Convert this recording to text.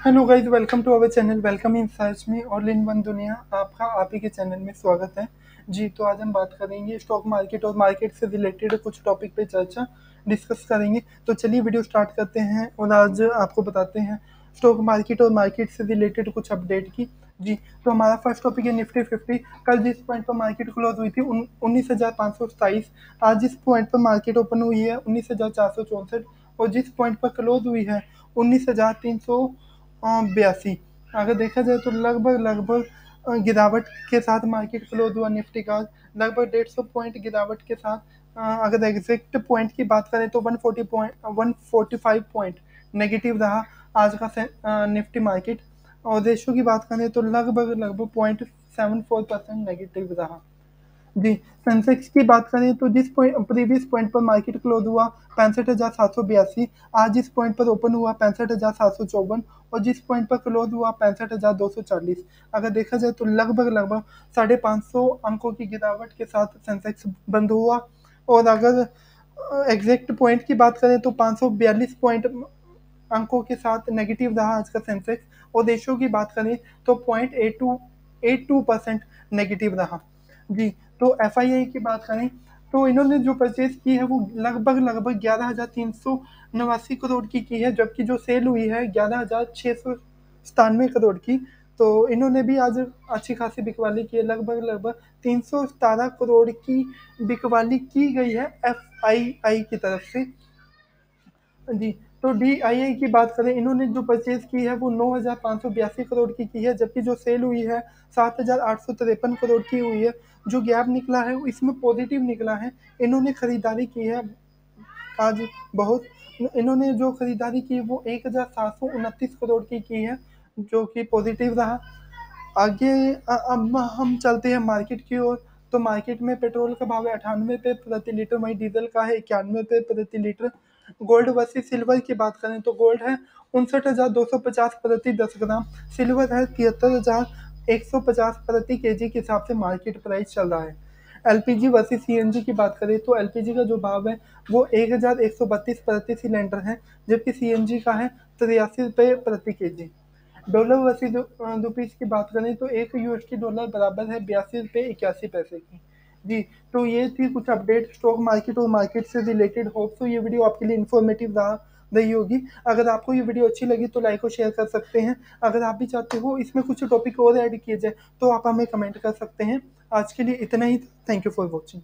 Hello guys welcome to our channel welcome in search में all in one दुनिया, आपका आप ही के चैनल में स्वागत है। जी तो आज हम बात करेंगे स्टॉक मार्केट और मार्केट से रिलेटेड कुछ टॉपिक पे चर्चा डिस्कस करेंगे। तो चलिए वीडियो स्टार्ट करते हैं और आज आपको बताते हैं स्टॉक मार्केट और मार्केट से रिलेटेड कुछ अपडेट की। जी तो हमारा फ़र्स्ट टॉपिक है निफ्टी फिफ्टी कल जिस पॉइंट पर मार्केट क्लोज हुई थी उन्नीस हज़ार पाँच सौ सताईस आज जिस पॉइंट पर मार्केट ओपन हुई है उन्नीस हज़ार चार सौ चौंसठ और जिस पॉइंट पर क्लोज हुई है उन्नीस हज़ार तीन सौ बयासी। अगर देखा जाए तो लगभग लगभग गिरावट के साथ मार्केट क्लोज हुआ निफ्टी का। लगभग डेढ़ सौ पॉइंट गिरावट के साथ अगर एग्जैक्ट पॉइंट की बात करें तो 140 पॉइंट 145 पॉइंट नेगेटिव रहा आज का निफ्टी मार्केट और रेशो की बात करें तो लगभग लगभग point seven four percent negative रहा। जी सेंसेक्स की बात करें तो जिस पॉइंट प्रीवियस पॉइंट पर मार्केट क्लोज हुआ, पैंसठ हज़ार सात सौ बयासी। आज जिस पॉइंट पर ओपन हुआ, पैंसठ हज़ार सात सौ चौवन। और जिस पॉइंट पर क्लोज हुआ, पैंसठ हज़ार दो सौ चालीस। अगर देखा जाए तो लगभग लगभग साढ़े पाँच सौ अंकों की गिरावट के साथ सेंसेक्स बंद हुआ। और अगर एग्जैक्ट पॉइंट की बात करें तो पाँच सौ बयालीस पॉइंट अंकों के साथ नेगेटिव रहा आज का सेंसेक्स और देशों की बात करें तो point eight two eight two percent negative रहा। जी तो एफआईआई की बात करें तो इन्होंने जो परचेज की है वो लगभग लगभग ग्यारह हज़ार तीन सौ नवासी करोड़ की की है, जबकि जो सेल हुई है ग्यारह हज़ार छः सौ सतानवे करोड़ की। तो इन्होंने भी आज अच्छी खासी बिकवाली की है, लगभग लगभग तीन सौ सतारह करोड़ की बिकवाली की गई है एफ़ आई आई की तरफ़ से। जी तो डी आई आई की बात करें, इन्होंने जो परचेज की है वो नौ हज़ार पाँच सौ बयासी करोड़ की की है, जबकि जो सेल हुई है सात हज़ार आठ सौ तिरपन करोड़ की हुई है। जो गैप निकला है वो इसमें पॉजिटिव निकला है। इन्होंने खरीदारी की है, आज बहुत, इन्होंने जो खरीदारी की वो एक हज़ार सात सौ उनतीस करोड़ की की है, जो कि पॉजिटिव रहा। आगे अब हम चलते हैं मार्केट की ओर। तो मार्केट में पेट्रोल का भाव है अठानवे पे प्रति लीटर वहीं डीजल का है इक्यानवे पे प्रति लीटर गोल्ड वर्सेस सिल्वर की बात करें तो गोल्ड है उनसठ हज़ार दो सौ पचास प्रति दस ग्राम, सिल्वर है तिहत्तर हज़ार एक सौ पचास प्रति के जी के हिसाब से मार्केट प्राइस चल रहा है। एलपीजी वर्सेस सीएनजी की बात करें तो एलपीजी का जो भाव है वो एक हज़ार एक सौ बत्तीस प्रति सिलेंडर है, जबकि सीएनजी का है तिरासी रुपये प्रति के जी डॉलर वर्सेस रुपीज़ की बात करें तो एक यूएसडी डॉलर बराबर है बयासी रुपये इक्यासी पैसे की। जी तो ये थी कुछ अपडेट स्टॉक मार्केट और मार्केट से रिलेटेड होप तो ये वीडियो आपके लिए इन्फॉर्मेटिव रहा, रही होगी। अगर आपको ये वीडियो अच्छी लगी तो लाइक और शेयर कर सकते हैं। अगर आप भी चाहते हो इसमें कुछ टॉपिक और ऐड किए जाए तो आप हमें कमेंट कर सकते हैं। आज के लिए इतना ही। Thank you for watching